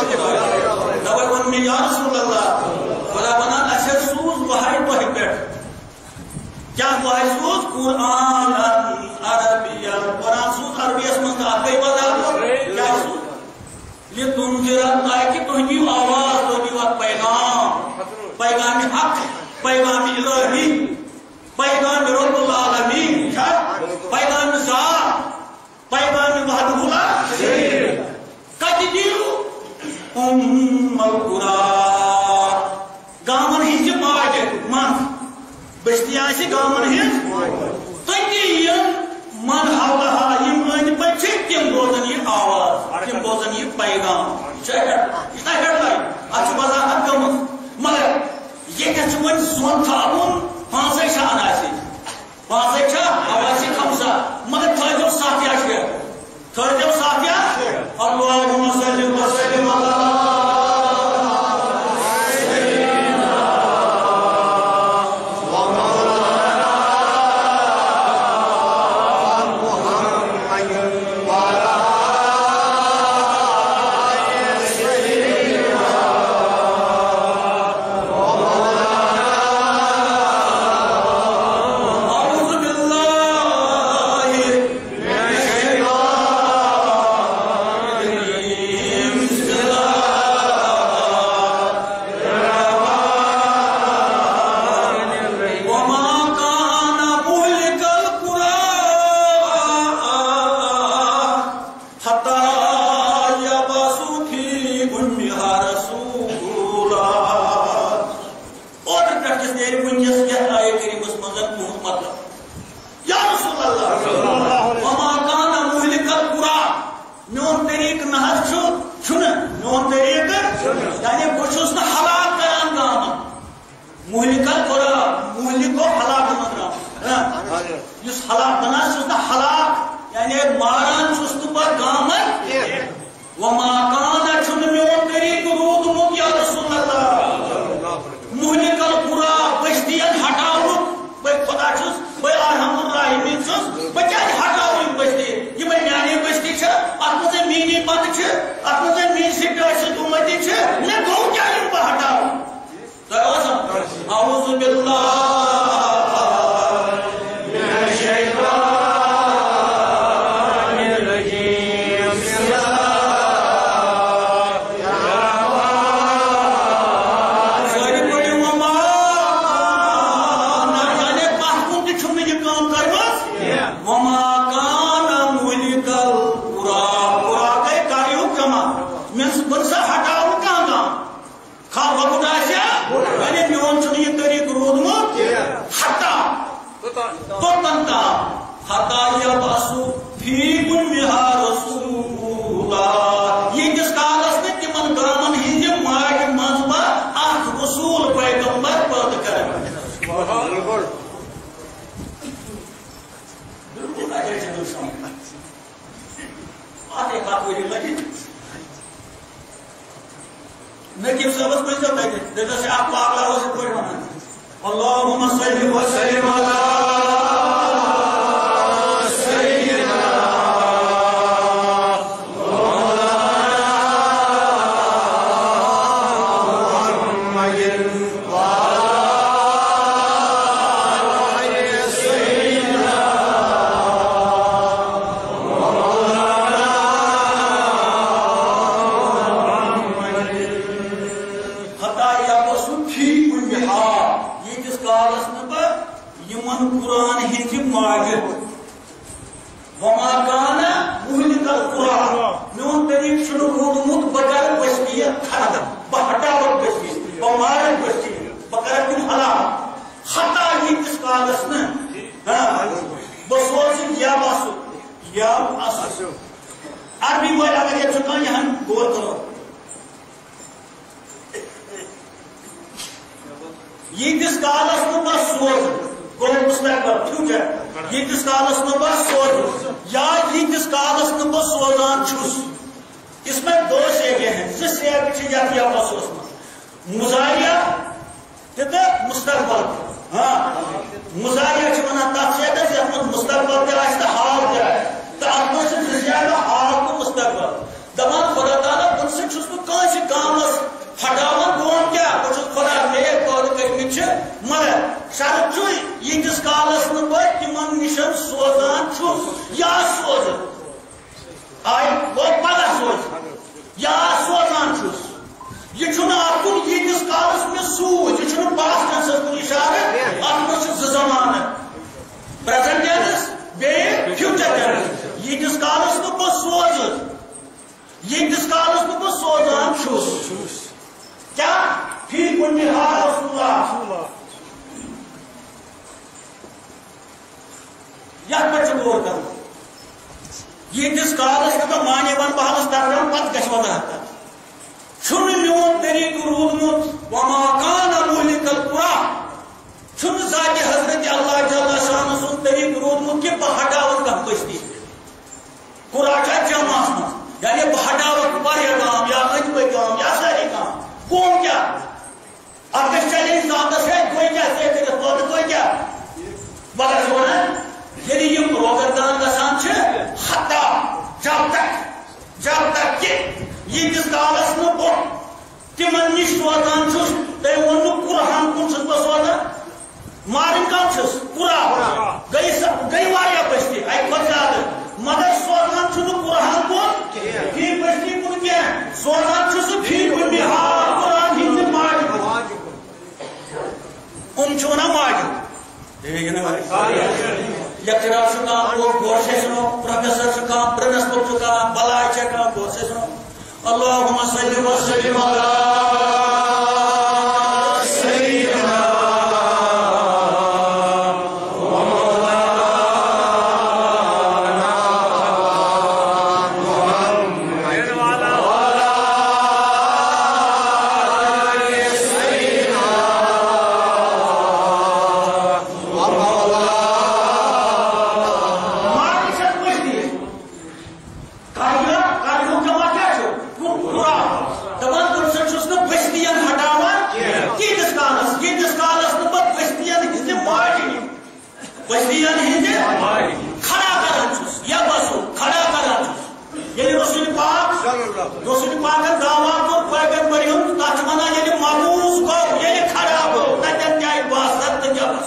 کن چھ دوائی ون میں یا رسول اللہ خدا ونان اسے سوز وحی وحی پیٹ کیا وحی سوز قرآن عربی قرآن سوز عربی اس من آپ کئی بتا کیا سوز لتنذر تاکہ تہندی آواز تو دیوت پیغام پیغام حق پیغام پیغام رب العالمین پیغام ذات پیغام وحدہ لا کتی دیو ام القرا گامن ہنز ماجہ من بستی آسی گامن ہنز تتی من حولہا یم أنٛدۍ پٔکۍ چھِ تِم بوزن یہ آواز تِم بوزن یہ پیغام۔ یہ ہیڈ اتھ وضاحت گٔمٕژ مگر ییٚتٮ۪تھ چھُ وۄنۍ سون تھاوُن پانٛژے شان آسہِ پانٛژے چھا آواز خمسہ۔ مگر تھٲیزیو ساتیا شےٚ تھٲیزیو وما كان چھُنہٕ میون طریق روٗدمُت یا رسول اللہ مہلک القرى بستین ہٹاوُن بے خدا چھُس بے ارحم الراحمین چھُس بے کیٛازِ ہٹاوٕ یِم بستی یِمے میانے بستی چھِ اتھ منٛز میٛٲنی پتہٕ چھِ اتھ منٛز میٛٲنۍ سٹاٹ سدومتی چھِ مےٚ گوٚو کیٛاہ یِم بہٕ ہٹاوٕ تۄہہِ اوسا اعوذ باللہ من الشیطان الرجیم بسم ساری پڑھو وما نہ جانے پاکون تہ چھُنہٕ یہِ کٲم کٔرمٕژ وما کان مُلِک القرى قرى گٔے کریو جمع مےٚ بہٕ سا ہٹاوٕ کانٛہہ کانٛہہ کھا وقت آسیا یعنی میون چھُنہٕ یہِ طریٖقہٕ روٗدمُت ہٹا توتنتا ہتا یباسو فی کُنہا رسولا ییٖتِس کالس نہٕ تِمن گامن ہٕنٛدِ ماجہِ منٛز بہ اکھ رسوٗل پیغمبر پٲدٕ کران بالکل اگر جنو سمجھ اتھ ایک اکھ ؤری لگہِ نقیب صاحبس پٔرۍ زیو آپ دٔپۍزیوس ہے اکھ پاگلا اوس اللهم صل وسلم على یِمن قرآن ہٕنٛدِ ماجہِ وما کان مہلک القرآن میون طریق چھُنہٕ روٗدمُت بہٕ کرٕ بستی ختم بہٕ ہٹاوکھ بستی بہٕ مارکھ بستی بہٕ کرکھ تِم ہلاک حتا ییٖتِس کالس نہٕ ہاں. بہٕ سوزٕ یا بسو یا اسو عربی وٲلۍ اگر ییٚتہِ چھُ کانٛہہ یہِ ہن غور کرو. ییتس کالس نہ بس سوز. گوس نیٹ فیوچر یتس کالس نو بس سوز یا یتس کالس نو بس سوزان چھس اس میں دو سیگے ہیں۔ زٕ سیگہٕ چھِ یتھ یوسس منٛز مزاریہ تہٕ مستقبل۔ ہاں۔ مزاریہ چھِ وَنان تَتھ سیگس یتھ منٛز مستقبل تہِ آسہِ تہٕ حال تہِ آسہِ تہٕ اتھ منٛز چھِ زیادٕ حال تہٕ مستقبل۔ دپان خۄدا تعالیٰ بہٕ سۭتۍ چھُس بہٕ کٲنٛسہِ کامس ہٹاوان بہٕ وَنہٕ کیٛاہ بہٕ چھُس خۄدا نیک پٲدٕ کٔرمٕتۍ چھِ مگر شرط چھُے کالس نہٕ بہٕ تِمن سوزان یا سوزٕ۔ آئی بہٕ پگاہ یا سوزان چھُس یہِ کالس مےٚ سوٗز، یہِ چھُنہٕ پاسٹنسس کُن اِشارٕ اَتھ منٛز چھِ زٕ زمانہٕ پرٛٮ۪زنٛٹ ٹٮ۪نٕس بیٚیہِ فیوٗچر کالس نہٕ بہٕ سوزٕ۔ ییٖتِس کالس نہٕ سوزان چھُس فی کُنہِ حال یتھ پٮ۪ٹھ چھُ غور کرُن ییٖتِس کالس نہٕ بہٕ مانے ون بہلس درگاہ پتہٕ گژھِ وضاحت کرٕنۍ میون طریٖقہٕ روٗدمُت وما کان مولِک القرا چھُنہٕ ذاتہِ حضرت اللہ جل شان سُنٛد طریٖقہٕ روٗدمُت کہِ بہٕ ہٹاوَن کانٛہہ بٔستی قرا چھا جمعس منٛز یعنی بہٕ ہٹاوَن واریاہ کام، یا أنٛدۍ پٔکۍ کام، یا سٲری کام۔ قوم کیٛاہ اتھ گژھِ چیلینج ذاتس ہے گوٚو کیٛاہ ژےٚ کٔرِتھ پٲدٕ گوٚو کیٛاہ مگر چھِ ونان ییٚلہِ یِم روگردان گژھان چھِ حتا جب تک جب تک کہ ییٖتِس کالس نہٕ بہٕ تِمن نِش سوزان چھُس تٔمۍ ووٚن نہٕ قرہان کُن چھُس بہٕ سوزان مارٕنۍ کم چھُس قرا گٔے گٔے واریاہ بٔستی اَکہِ کھۄتہٕ زیادٕ مگر سوزان چھُنہٕ قرہان کُن فی بٔستی کُن کینٛہہ سوزان چھُ سُہ فی کُنہِ حال قرآن ہِنٛدِ ماجہِ کُن یِم چھِ ونان ماجہِ لیکچرار چھُ کانٛہہ گوشے سنو پروفیسر چھُ کانٛہہ پرنسپل چھُ بلائی بلاے گوشے سنو اللہم صلی سُنو اللهم وسلم على بٔستِین ہٕنٛزِ کھڑا کران چھُس یا بسو کھڑا کران چھُس رسول پاک رسول پاکن دعوا کوٚر پیغمبر ہُنٛد تتھ چھِ ونان ییٚلہِ مبوٗز گوٚو کھڑا گوٚو تتٮ۪ن تہِ آیہِ باسط تہٕ جبس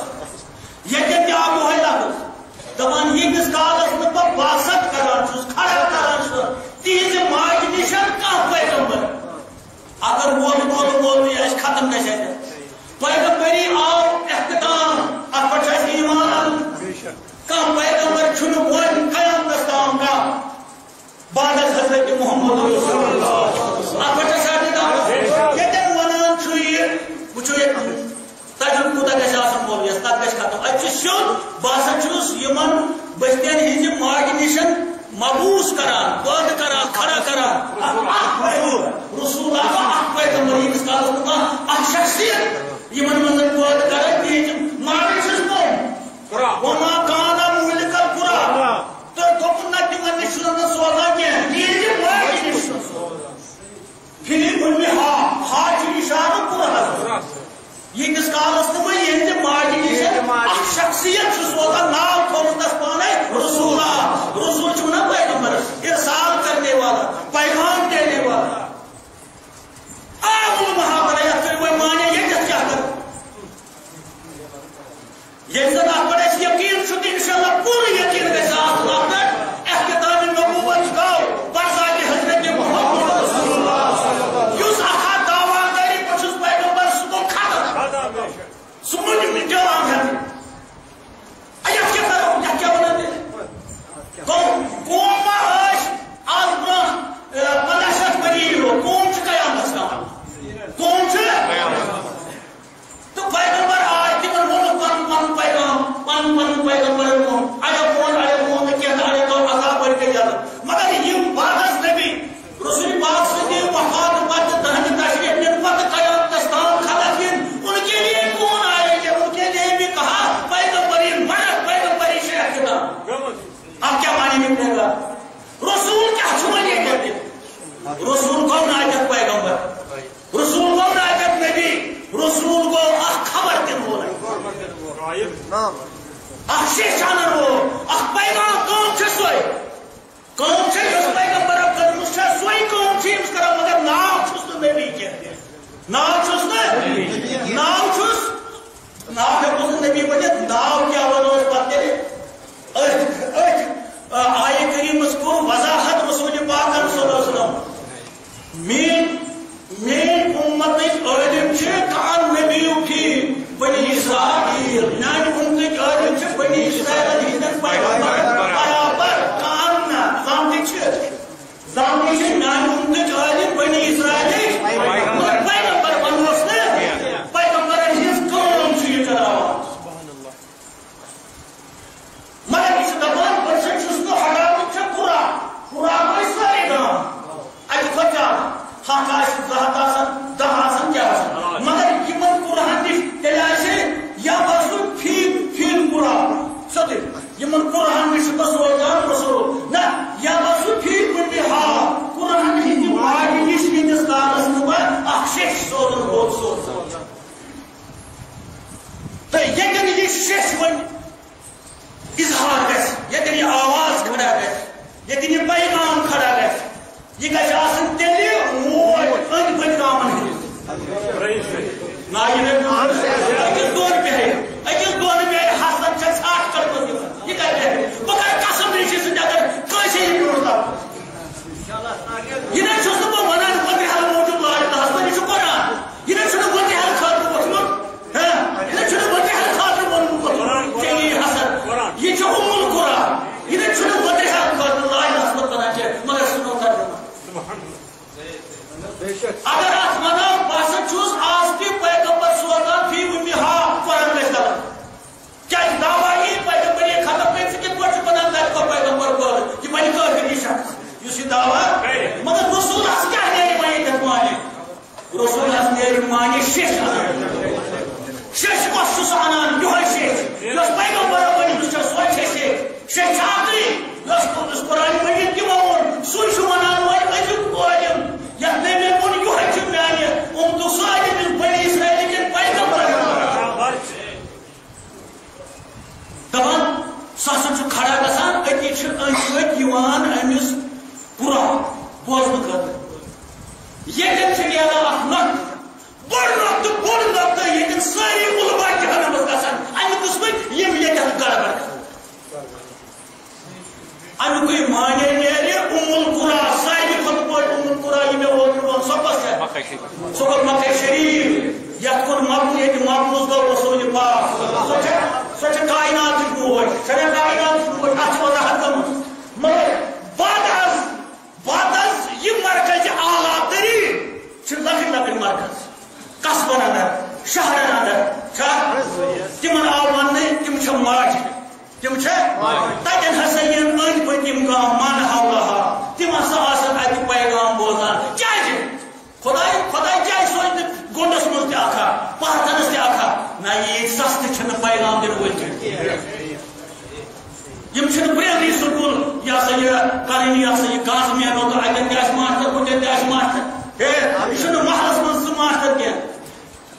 ییٚتٮ۪ن تہِ آو وہے لفظ دپان ییٚتِس کالس نہٕ بہٕ باسط کران چھُس کھڑا کران چھُس تِہنٛزِ ماجہِ نِش پیغمبر اگر وول وول وول آسہِ ختم گژھِ اَتٮ۪ن پیغمبری آو اختتام اتھ پٮ۪ٹھ چھُ اَسہِ ایمان اَنُن کانٛہہ پیغمبر چھُنہٕ وۄنۍ قیامتس تام کانٛہہ بعد از حضرت محمد رسول اللہ اتھ پٮ۪ٹھ چھِ اَسہِ اختتام ییٚتٮ۪ن ونان چھُ یہِ وٕچھو ییٚتہِ تجربہٕ کوٗتاہ گژھِ آسُن مولوِیس تتھ گژھِ ختم اتہِ چھُ سیوٚد بہٕ ہسا چھُس یِمن بٔستین ہٕنٛزِ ماجہِ نِشن مبوٗس کران پٲدٕ کران کھڑا کران اکھ رسول رسول آو اکھ پیغمبر ییٚمِس کالس نہٕ کانٛہہ اکھ شخصیت یِمن منٛز پٲدٕ کران تِہنٛزِ ماجہِ چھُس بہٕ وما کانا مولِکل قرا تہٕ دوٚپُن نہ تِمن نِش چھُس نہٕ سوزان کینٛہہ تِہنٛزِ ماجہِ نِش چھُس سوزان فِلِم کُنہِ ہا ہا چھُ اِشارٕ قرآن ییٚتِس کالس نہٕ بہٕ ییٚتہِ ماجہِ نِش اکھ شخصیت چھُ سوزان ناو تھوٚومُتس پانے رسولا رسول چھُ نا پیغمبر، ارسال کرنے والا، پیغام دینے والا۔ آمُل محاورہ یتھ کٔرۍ وۄنۍ مانے ییٚتٮ۪تھ کیٛاہ کر ییٚلہِ زن اتھ پٮ۪ٹھ اَسہِ یقیٖن چھُ تہٕ انشاءاللہ پوٗرٕ یقیٖن گژھِ آسُن اتھ پٮ۪ٹھ احتِتامِ نبوت گوٚو برزاتِ حضرت محمد رسول اللہ یُس اکھ ہتھ دعوا دٲری بہٕ چھُس پیغمبر سُہ گوٚو ختم سُہ مُنہِ جواب ہٮ۪تھ یتھ کیٛاہ کرو یتھ کیٛاہ ونان تیٚلہِ قوم قوم ما ٲسۍ آز برٛونٛہہ پنٛداہ شیٚتھ ؤری برٛونٛہہ قوم چھِ قیامتس تام قوم چھِ تہٕ پیغمبر آے تِمن ووٚنُکھ پنُن پنُن پیغام پنُن پنُن پیغمبرن ووٚن اڑیو ووٚن اڑیو ووٚن نہٕ کینٛہہ اڑیو دوٚپ عذاب بٔڑۍ گٔے یَلہٕ مگر یِم بعدس نبی رسول پاک سٕنٛدِ وفات پتہٕ تہنٛدِ تشریف نِنہٕ پتہٕ قیامتس تام خلق یِن ان کے لیے کون آئے گے ان کے لیے بھی کہا پیغمبری مرد پیغمبری شیخ کتاب اب کیا معنی نکلے گا رسول کیا چھوڑیے کہتے رسول کون ناجت پیغمبر رسول کون ناجت نبی رسول کو اخ خبر دن وول اخ شیشانن وول وضاحت مگر یہِ مرکزِ اعلیٰ تٔریٖن لۄکٕٹۍ مرکز۔ قصبن اندر شہرن اندر آو تِم ماجہِ تم تتن ہسا ین أنٛدۍ پٔکۍ یِم گام حولہا تِم ہسا آسن اتہِ پیغام بوزان کیازِ خداے خداے کیازِ سوزِ نہٕ گوٚنڈس منٛز تہِ اکھا پہتنس تہِ اکھا نہ ییٚتہِ سستہٕ چھِنہٕ پیغام دِنہٕ وٲلۍ کینٛہہ یِم چھِنہٕ پرٛیمری سکوٗل یہِ ہسا یہِ کرٕنۍ یہِ ہسا یہِ گاسہٕ مینو ماسٹر ہُتٮ۪ن تہِ ماسٹر ہے یہِ محلس منٛز سُہ ماسٹر کینٛہہ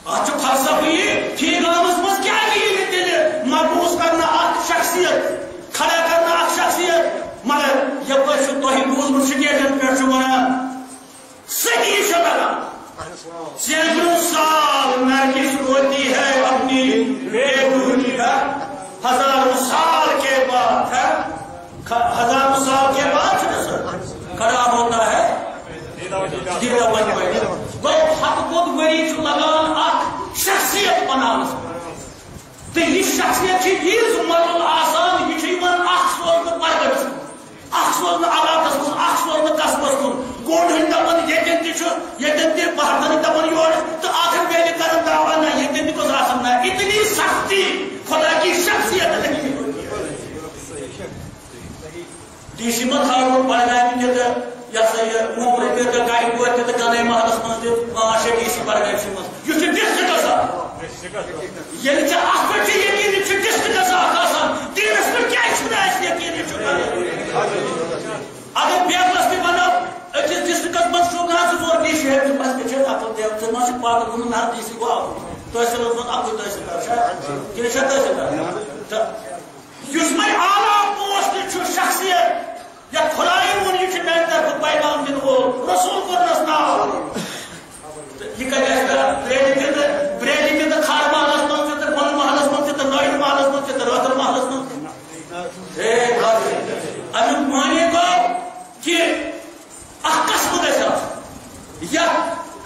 اتھ چھُ فلسفہٕ فی گامس منٛز کیٛاہ یی نہٕ تیٚلہِ مقبوٗض کرنہٕ اکھ شخصیت، کھڑا کرنہٕ اکھ شخصیت۔ مگر یپٲرۍ چھُ تۄہہِ بوٗزمُت سٹیجن پٮ۪ٹھ چھُ ونان صحیح چھُ لگان سینکڑوں سال نرگس روتی ہے اپنی بے روحی کا ہزاروں سال ہزاروں سال کے بعد کھڑا ہوتا ہے بن ؤری چھُ لگان اکھ شخصیت بناونس تہٕ یہِ شخصیت چھِ ییٖژ مۄکل آسان یہِ چھُ یِمن اکھ سوزنہٕ اکھ سوزنہٕ علاقس منٛز اکھ سوزنہٕ قصبس کُن گوٚنڈ ہٕنٛدۍ دپان ییٚتٮ۪ن تہِ چھُ ییٚتٮ۪ن تہِ بہرنٕکۍ دپان یورٕ تہٕ آخر بیٚیہِ کران دعوا نہ ییٚتٮ۪ن تہِ گوٚژھ آسان نہ اتنی سختی خدا کی شخصیت نہیں ڈی سی مت تھاوُن بڈگامہِ تہِ تہٕ یہ سا یہ مومرٕ تہِ تہٕ گاڑِ پورِ تہِ تہٕ کنے محلس منٛز تہِ پانٛژھ شےٚ ڈی سی بڈگامسٕے منٛز یہِ چھُ ڈسٹرک آسان ییٚلہِ ژےٚ اتھ پٮ۪ٹھ چھِ یقیٖن یہِ چھُ ڈسٹرکس اکھ آسان دیٖنس پٮ۪ٹھ کیازِ چھُنہٕ اَسہِ یقیٖن یہِ چھُ اگر بیکلس تہِ بنو أکِس ڈسٹرکس منٛز چھُ نا زٕ ژور ڈی سی ہیٚکہِ ژٕ بس مےٚ چھِ عقل دیو ژٕ پیغام دِنہٕ وول رسول کوٚرنس ناو تہٕ یہِ کتہِ کھار محلس منٛز تہِ تہٕ محلس محلس منٛز تہِ تہٕ محلس منٛز تہِ معنی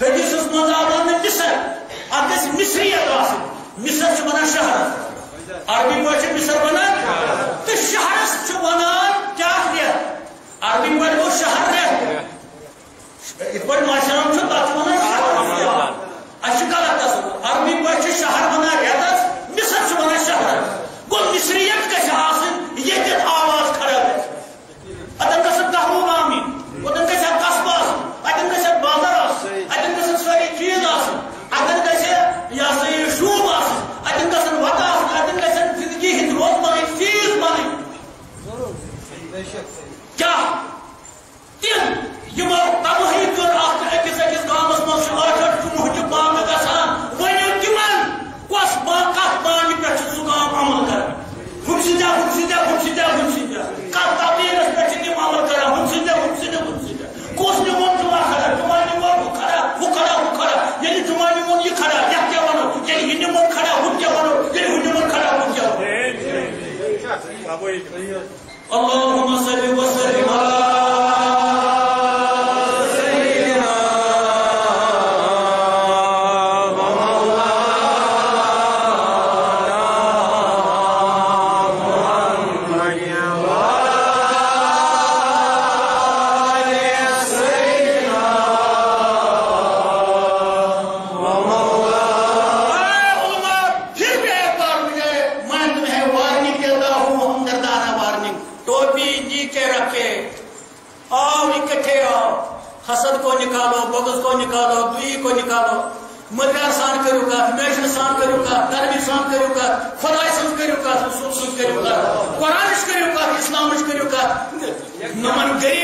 حدیثس آو مصر مصریت مصر ونان عربی پٲٹھۍ مصر ونان تہٕ شہرس چھُ ونان کیاہ رٮ۪تھ عربی پٲٹھۍ گوٚو شہر رٮ۪تھ یِتھ پٲٹھۍ ماشرم چھُ تتھ چھُ اَسہِ چھُ غلط گژھُن عربی پٲٹھۍ چھُ شہر ونان رٮ۪تس مصر چھُ ونان شہرس گوٚو مصریت اللهم صل وسلم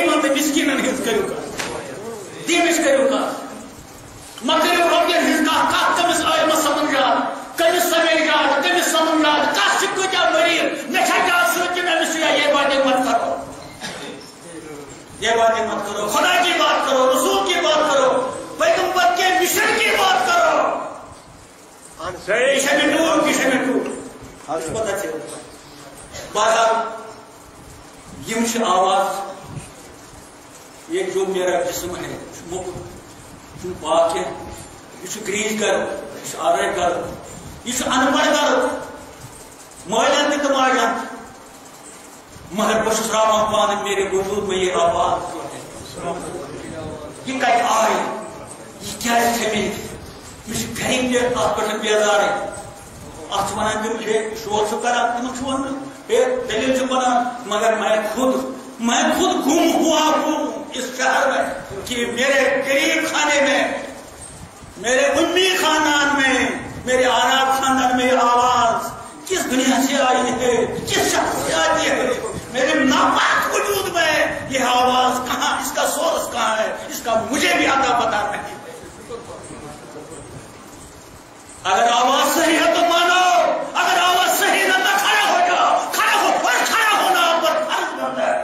مسکینن ہز کرو کت دینش کرو کت مگر رۄپین ہٕنٛز کتھ کتھ کٔمِس آے مہ سمجھ یاد کٔمِس سمجھ یاد کٔمِس سمجھ یاد کتھ چھِ کۭتیاہ مریٖض۔ چھا یاد سۭتۍ کہِ أمِس چھُ یہ باتیں مت کرو۔ یہ باتیں مت کرو۔ خدا کی بات کرو رسول کی بات کرو۔ پیغمبر کے مشن کی بات کرو۔ کشے میں ٹور کشے میں ٹور پتہ چل بہرحال یم چھ آواز یہ جو میرا جسم ہے مک پاک ہے یہ گریج کر یہ آرے کر یہ انپڑھ کر مالن تہ ماجن مگر بہت راوان پان میرے وجود میں یہ آواز یہ کت آئی یہ کیا تھمی مجھے گھریں تہ ات پہ بیزار ات ونان تم شور چھ کران تم ون دلیل چھ بنان مگر میں خود میں خود گم ہوا ہوں۔ اس شہر میں کہ میرے غریب خانے میں، میرے امی خاندان میں، میرے آراب خاندان میں یہ آواز کس دنیا سے آئی ہے؟ کس شخص سے آتی ہے؟ میرے ناپاک وجود میں یہ آواز کہاں، اس کا سورس کہاں ہے؟ اس کا مجھے بھی آتا پتا نہیں۔ اگر آواز صحیح ہے تو مانو اگر آواز صحیح نہ تو کھڑا ہو جاؤ کھڑا ہو اور کھڑا ہونا آپ پر فرض بنتا ہے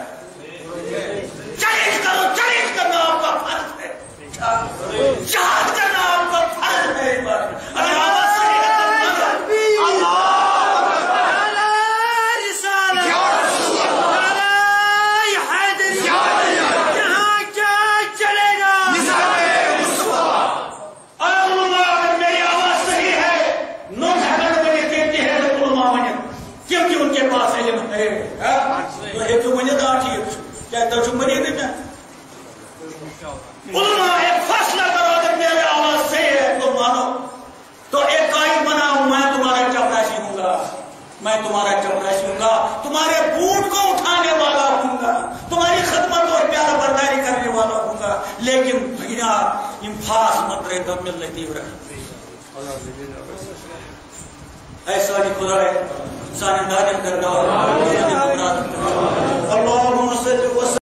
چیلنج کرو چیلنج کرنا آپ کا فرض ہے چاہت کرنا آپ کا فرض ہے اگر آواز صحیح ہے تو مانو اللہ اگر میری آواز صحیح ہے نو حضرت بنے کہتے ہیں تو علماء بنے کیونکہ ان کے پاس علم ہے تو ایک دا ٹھیک کیا تو چھ علماء ایک کرو اگر آواز ہے۔ تو مانو۔ تو ایک قائد میں تمہارا چپراسی ہوں گا میں تمہارا ہوں گا تمہارے بوٹ کو اٹھانے والا ہوں گا۔ تمہاری خدمت اور پیار برداری کرنے والا ہوں گا۔ لیکن مت رہے، دم أي سؤال كورا إنسان هذا كرنا اللهم صل وسلم